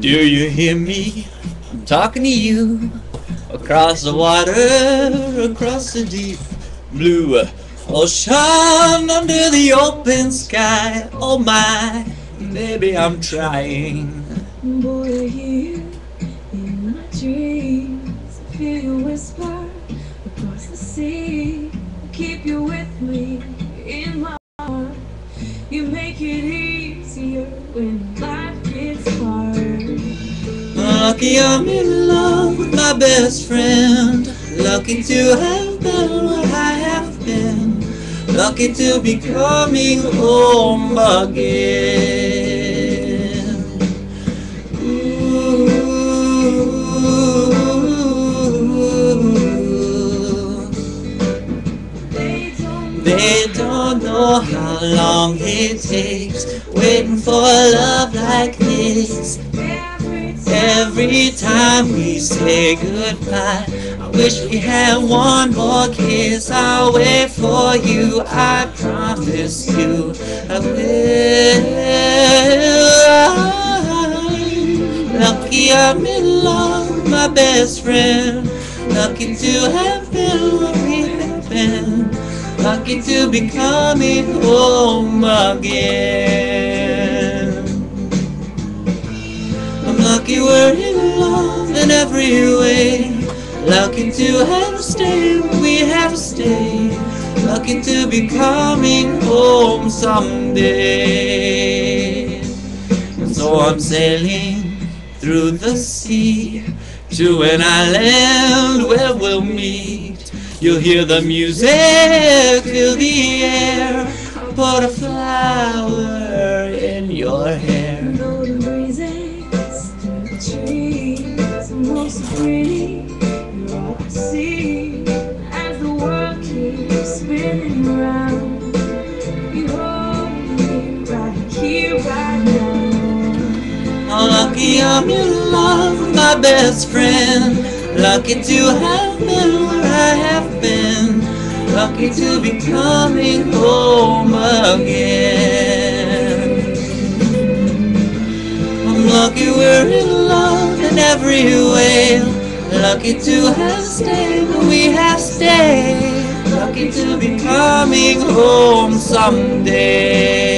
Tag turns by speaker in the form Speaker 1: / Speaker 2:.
Speaker 1: Do you hear me? I'm talking to you across the water, across the deep blue ocean, under the open sky. Oh my, baby, I'm trying.
Speaker 2: Boy, I hear you in my dreams. I feel you whisper across the sea. I keep you with
Speaker 1: Lucky I'm in love with my best friend. Lucky to have been what I have been. Lucky to be coming home again. Ooh.
Speaker 2: They don't
Speaker 1: know how long it takes waiting for a love like this.
Speaker 2: Every time.
Speaker 1: We say goodbye, I wish we had one more kiss. I'll wait for you, I promise you. I will. Lucky I'm in love my best friend. Lucky to have been what we have been. Lucky to be coming home again. Lucky we're in love in every way. Lucky to have stayed we have stayed. Lucky to be coming home someday. So I'm sailing through the sea to an island where we'll meet. You'll hear the music, feel the air. Put a flower in your hair.
Speaker 2: Pretty. You're all I see as the world keeps spinning around. You hold me right here, right now.
Speaker 1: How lucky I'm in love my best friend. Lucky to have been where I have been. Lucky to be coming home again. I'm lucky we're in love in every way. Lucky to have stayed we have stayed. Lucky to be coming home someday.